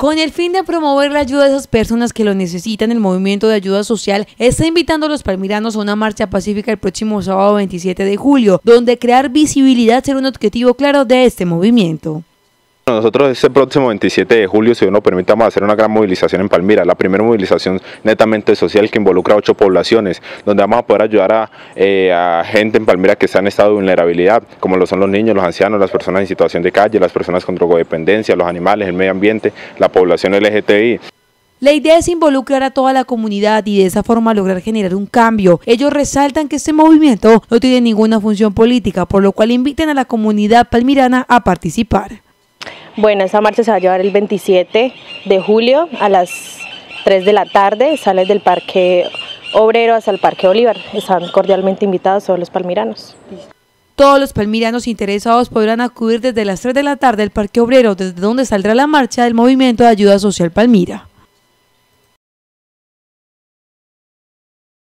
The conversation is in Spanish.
Con el fin de promover la ayuda a esas personas que lo necesitan, el movimiento de ayuda social está invitando a los palmiranos a una marcha pacífica el próximo sábado 27 de julio, donde crear visibilidad será un objetivo claro de este movimiento. Nosotros este próximo 27 de julio, si vamos a hacer una gran movilización en Palmira, la primera movilización netamente social que involucra ocho poblaciones, donde vamos a poder ayudar a, eh, a, gente en Palmira que está en estado de vulnerabilidad, como lo son los niños, los ancianos, las personas en situación de calle, las personas con drogodependencia, los animales, el medio ambiente, la población LGTBI. La idea es involucrar a toda la comunidad y de esa forma lograr generar un cambio. Ellos resaltan que este movimiento no tiene ninguna función política, por lo cual invitan a la comunidad palmirana a participar. Bueno, esta marcha se va a llevar el 27 de julio a las 3 de la tarde, sale del Parque Obrero hasta el Parque Bolívar. Están cordialmente invitados todos los palmiranos. Todos los palmiranos interesados podrán acudir desde las 3 de la tarde al Parque Obrero, desde donde saldrá la marcha del Movimiento de Ayuda Social Palmira.